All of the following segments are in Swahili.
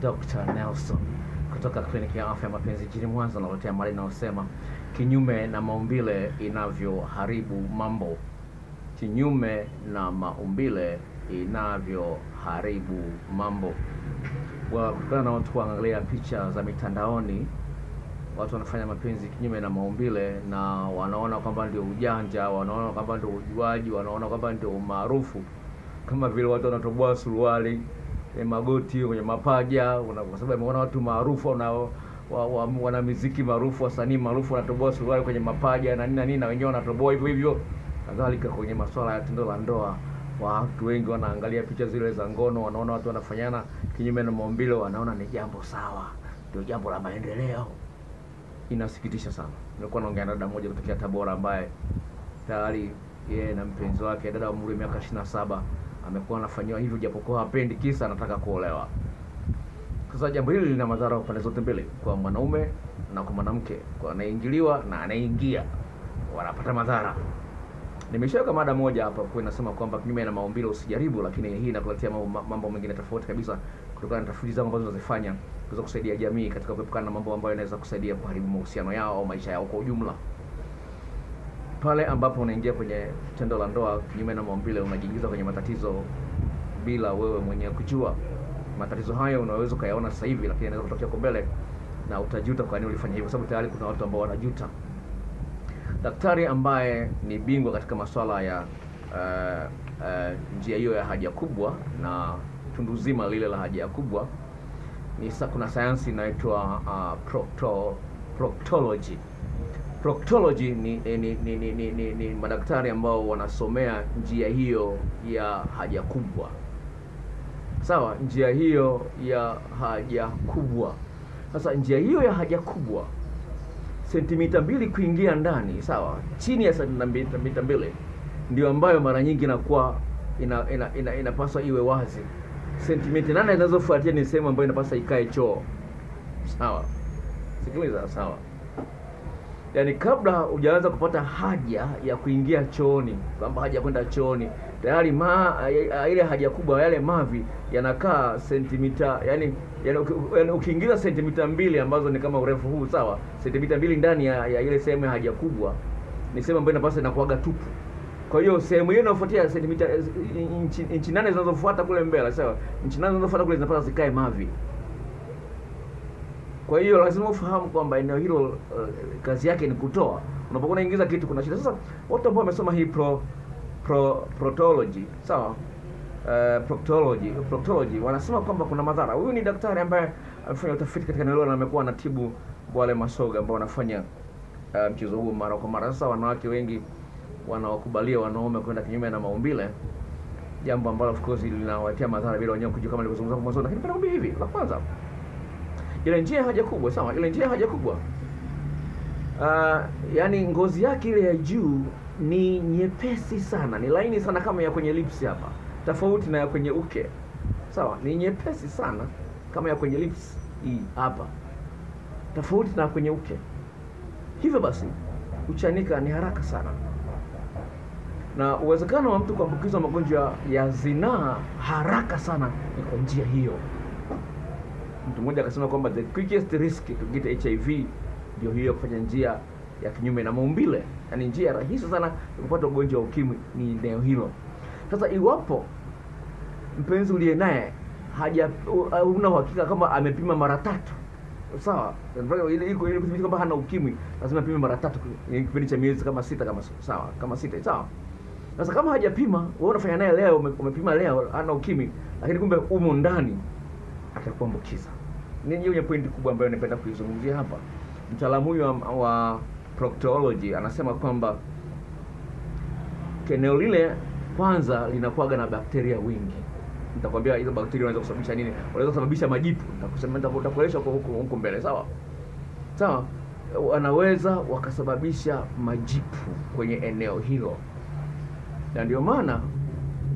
Dr. Nelson kutoka kliniki ya afya ya mapenzi jijini Mwanza, analetea mada inayosema kinyume na maumbile inavyoharibu mambo, kinyume na maumbile inavyoharibu mambo. Kutokana na watu kuangalia picha za mitandaoni, watu wanafanya mapenzi kinyume na maumbile na wanaona kwamba ndio ujanja, wanaona kwamba ndio ujuaji, wanaona kwamba ndio umaarufu, kama vile watu wanatoboa suruali kwenye magoti, kwenye mapaja, kwa sababu ameona watu maarufu wana, wa, wa, wana muziki maarufu, wasanii maarufu wanatoboa suruali kwenye mapaja na nini na nini, na wengine wanatoboa hivyo hivyo. Kadhalika kwenye masuala ya tendo la ndoa, watu wengi wanaangalia picha zile za ngono, wanaona watu wanafanyana kinyume na maumbile, wanaona ni jambo sawa, ndio jambo la maendeleo. Inasikitisha sana. Nilikuwa naongea na dada mmoja kutokea Tabora ambaye tayari yeye na mpenzi wake, dada wa umri wa miaka 27 amekuwa anafanyiwa hivyo japokuwa hapendi, kisa anataka kuolewa. Sasa jambo hili lina madhara kwa pande zote mbili, kwa mwanaume na kwa mwanamke, kwa anayeingiliwa na anayeingia, wanapata madhara. Nimeshaweka mada moja hapa kwa inasema kwamba kinyume na maumbile usijaribu, lakini hii inakuletea mambo, mengine tofauti kabisa kutokana na tafiti zangu ambazo nazifanya kuweza kusaidia jamii katika kuepukana na mambo ambayo yanaweza kusaidia kuharibu mahusiano yao au maisha yao kwa ujumla. Pale ambapo unaingia kwenye tendo la ndoa kinyume na maumbile, unajiingiza kwenye matatizo bila wewe mwenyewe kujua. Matatizo hayo unaweza ukayaona sasa hivi, lakini yanaweza kutokea kwa mbele na utajuta kwa nini ulifanya hivyo, sababu tayari kuna watu ambao wanajuta. Daktari ambaye ni bingwa katika masuala ya uh, uh, njia hiyo ya haja kubwa na tundu zima lile la haja kubwa ni kuna sayansi inaitwa uh, procto, proctology. Proctology ni ni, ni, ni, ni, ni, ni, madaktari ambao wanasomea njia hiyo ya haja kubwa. Sawa, njia hiyo ya haja kubwa. Sasa njia hiyo ya haja kubwa sentimita mbili kuingia ndani, sawa, chini ya sentimita mbili ndio ambayo mara nyingi inakuwa ina, ina, ina, inapaswa iwe wazi. Sentimita nane zinazofuatia ni sehemu ambayo inapaswa ikae choo. Sawa, sikiliza, sawa. Yaani kabla hujaanza kupata haja ya kuingia chooni, kwamba haja kwenda chooni, tayari ma ile haja kubwa, yale mavi yanakaa sentimita, yani yani, ukiingiza sentimita mbili ambazo ni kama urefu huu, sawa, sentimita mbili ndani ya, ya ile sehemu ya haja kubwa ni sehemu ambayo inapaswa inakuaga tupu. Kwa hiyo sehemu hiyo inayofuatia sentimita inchi, nane zinazofuata kule mbele, sawa, inchi nane zinazofuata kule zinapaswa zikae mavi. Kwa hiyo lazima ufahamu kwamba eneo hilo uh, kazi yake ni kutoa. Unapokuwa unaingiza kitu kuna shida. Sasa watu ambao wamesoma hii pro, pro proctology, sawa? Uh, proctology, proctology wanasema kwamba kuna madhara. Huyu ni daktari ambaye amefanya utafiti katika eneo na amekuwa anatibu wale masoga ambao wanafanya uh, mchezo huu mara kwa mara. Sasa wanawake wengi wanawakubalia wanaume kwenda kinyume na maumbile, jambo ambalo of course linawatia madhara bila wenyewe kujua, kama nilivyozungumza mwanzo. Lakini pia hivi, la kwanza ile njia ya haja kubwa sawa, ile njia haja kubwa uh, yani ngozi yake ile ya juu ni nyepesi sana, ni laini sana kama ya kwenye lips hapa, tofauti na ya kwenye uke. Sawa, ni nyepesi sana kama ya kwenye lips hii hapa, tofauti na kwenye uke. Hivyo basi kuchanika ni haraka sana, na uwezekano wa mtu kuambukizwa magonjwa ya zinaa haraka sana ni kwa njia hiyo. Mtu mmoja akasema kwamba the quickest risk to get HIV ndio hiyo, kufanya njia ya kinyume na maumbile, yaani njia rahisi sana ya kupata ugonjwa wa ukimwi ni eneo hilo. Sasa iwapo mpenzi uliye naye haja una uhakika kama amepima mara tatu, sawa, ili kuthibitisha kwamba hana ukimwi, lazima apime mara tatu kipindi cha miezi kama sita, kama sawa, kama sita, sawa. Sasa kama hajapima, wewe unafanya naye leo, umepima leo hana ukimwi, lakini kumbe umo ndani atakuambukiza. Ni ni pointi kubwa ambayo napenda kuizungumzia hapa. Mtaalamu huyu wa, wa proctology anasema kwamba eneo lile kwanza linakuwaga na bakteria wingi. Nitakwambia hizo bakteria wanaweza kusababisha nini, wanaweza kusababisha majipu. Nitakusema nitakueleza huko huko mbele, sawa sawa. Wanaweza wakasababisha majipu kwenye eneo hilo, na ndio maana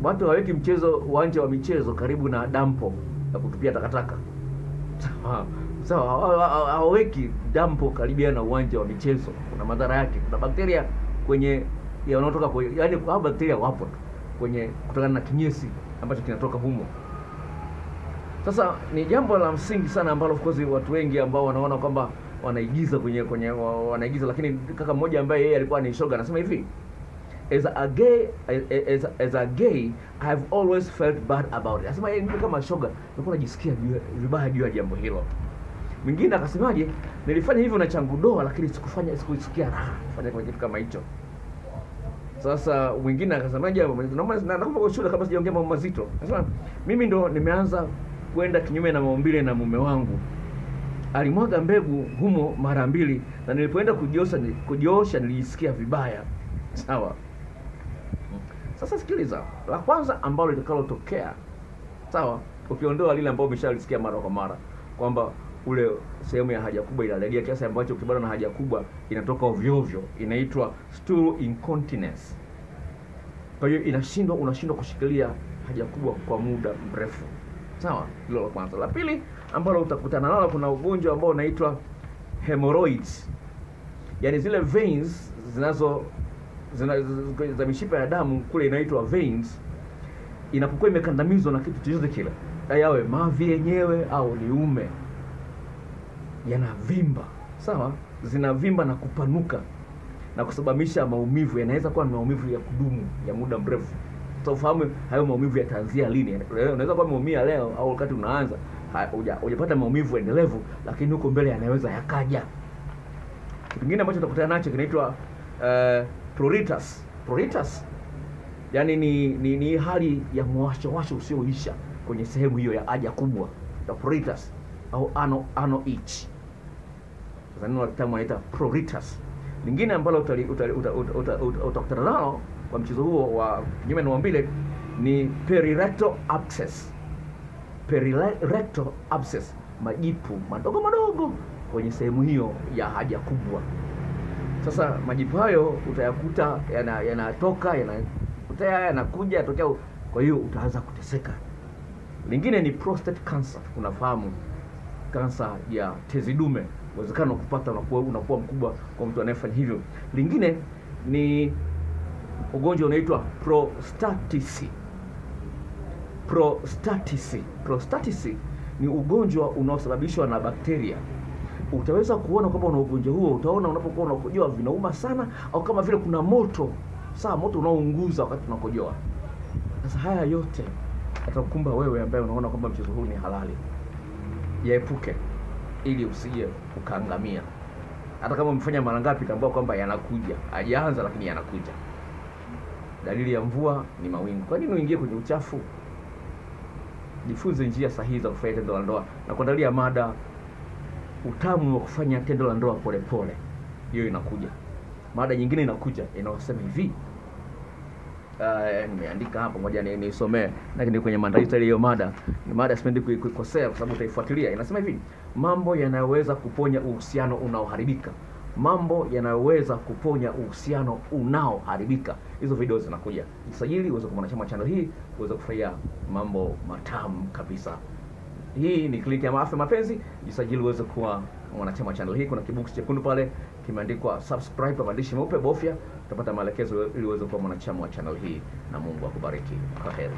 watu hawaweki mchezo uwanja wa michezo karibu na dampo ya kutupia takataka. Sawa sawa, hawaweki dampo karibia na uwanja wa michezo, kuna madhara yake. Kuna bakteria kwenye wanaotoka kwenye, yaani hao bakteria wapo kwenye kutokana na kinyesi ambacho kinatoka humo. Sasa ni jambo la msingi sana ambalo of course watu wengi ambao wanaona kwamba wanaigiza kwenye kwenye wanaigiza, lakini kaka mmoja ambaye yeye alikuwa ni shoga anasema hivi as a gay as, as a gay I have always felt bad about it. Anasema yeye mimi kama shoga nilikuwa najisikia vibaya juu ya jambo hilo. Mwingine akasemaje, nilifanya hivyo na changu doa, lakini sikufanya sikusikia raha kufanya kwa kitu kama hicho. Sasa mwingine akasemaje, kwa shule kabla sijaongea mambo mazito. Anasema mimi ndo nimeanza kwenda kinyume na maumbile na mume wangu alimwaga mbegu humo mara mbili, na nilipoenda kujiosha kujiosha nilijisikia vibaya. Sawa. Sasa sikiliza, la kwanza ambalo litakalotokea, sawa, ukiondoa lile ambalo umeshalisikia mara kwa mara kwamba ule sehemu ya haja kubwa inalegea kiasi ambacho ukibana na haja kubwa inatoka ovyo ovyo, inaitwa stool incontinence. Kwa hiyo inashindwa, unashindwa kushikilia haja kubwa kwa muda mrefu. Sawa, hilo la kwanza. La pili ambalo utakutana nalo, kuna ugonjwa ambao unaitwa hemorrhoids, yaani zile veins zinazo za mishipa ya damu kule inaitwa veins, inapokuwa imekandamizwa na kitu chochote kile, yawe mavi yenyewe au liume, yanavimba. Sawa, zinavimba na kupanuka na kusababisha maumivu. Yanaweza kuwa ni maumivu ya kudumu ya muda mrefu. Ufahamu hayo maumivu yataanzia lini. Unaweza kuwa umeumia leo au wakati unaanza hujapata maumivu endelevu, lakini huko mbele yanaweza yakaja. Kingine ambacho utakutana nacho kinaitwa uh, pruritus. Pruritus yani ni, ni, ni hali ya mwasho washo usioisha kwenye sehemu hiyo ya haja kubwa, ya pruritus au ano ano itch sasa neno la kitabu wanaita pruritus. Lingine ambalo utakutana nalo kwa mchezo huo wa kinyume na maumbile ni perirectal abscess. Perirectal abscess, majipu madogo madogo kwenye sehemu hiyo ya haja kubwa. Sasa majipu hayo utayakuta yanatoka yana- yanapotea yanakuja yatokea, kwa hiyo utaanza kuteseka. Lingine ni prostate cancer, unafahamu kansa ya tezi dume, uwezekano wa kupata unakuwa, unakuwa mkubwa kwa mtu anayefanya hivyo. Lingine ni ugonjwa unaitwa prostatitis. Prostatitis. Prostatitis ni ugonjwa unaosababishwa na bakteria. Utaweza kuona kwamba una ugonjwa huo, utaona unapokuwa unakojoa vinauma sana, au kama vile kuna moto, saa moto unaounguza wakati unakojoa. Sasa haya yote atakumba wewe ambaye unaona kwamba mchezo huu ni halali yaepuke ili usije ukaangamia. Hata kama umefanya mara ngapi, tambua kwamba yanakuja, hajaanza lakini yanakuja. Dalili ya mvua ni mawingu. Kwa nini uingie kwenye uchafu? Jifunze njia sahihi za kufanya tendo la ndoa na kuandalia mada utamu wa kufanya tendo la ndoa polepole. Hiyo inakuja. Mada nyingine inakuja inayosema hivi Uh, nimeandika hapa moja ni nisomee, lakini kwenye maandalizi hiyo mada ni mada sipendi kuikosea kwa sababu utaifuatilia. Inasema hivi, mambo yanayoweza kuponya uhusiano unaoharibika, mambo yanayoweza kuponya uhusiano unaoharibika. Hizo video zinakuja, jisajili uweze kuwa mwanachama wa channel hii, uweze kufurahia mambo matamu kabisa. Hii ni kliniki ya afya mapenzi. Jisajili uweze kuwa mwanachama wa channel hii. Kuna kibox chekundu pale kimeandikwa subscribe kwa maandishi meupe, bofya, utapata maelekezo ili uweze kuwa mwanachama wa channel hii, na Mungu akubariki. Kwaheri.